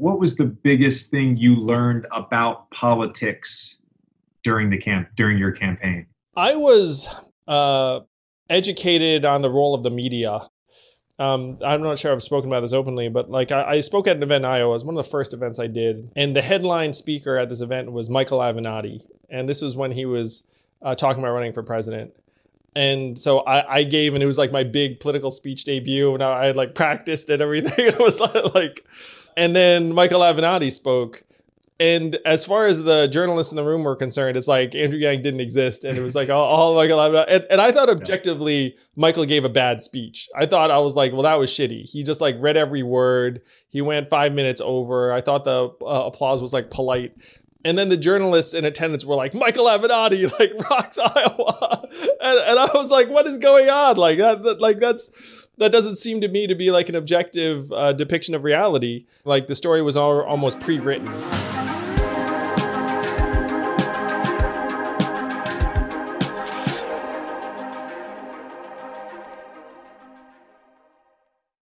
what was the biggest thing you learned about politics during the camp during your campaign? I was uh, educated on the role of the media. Um, I'm not sure I've spoken about this openly, but like I, I, spoke at an event in Iowa. It was one of the first events I did, and the headline speaker at this event was Michael Avenatti, and this was when he was uh, talking about running for president. And so I, I, gave, and it was like my big political speech debut, and I, had like practiced and everything. and it was like, and then Michael Avenatti spoke. And as far as the journalists in the room were concerned, it's like Andrew Yang didn't exist. And it was like all, all Michael Avenatti. And, and, I thought objectively, Michael gave a bad speech. I thought I was like, well, that was shitty. He just like read every word. He went five minutes over. I thought the uh, applause was like polite. And then the journalists in attendance were like, Michael Avenatti, like rocks Iowa. And, and I was like, what is going on? Like that, that like that's that doesn't seem to me to be like an objective uh, depiction of reality. Like the story was all, almost pre-written.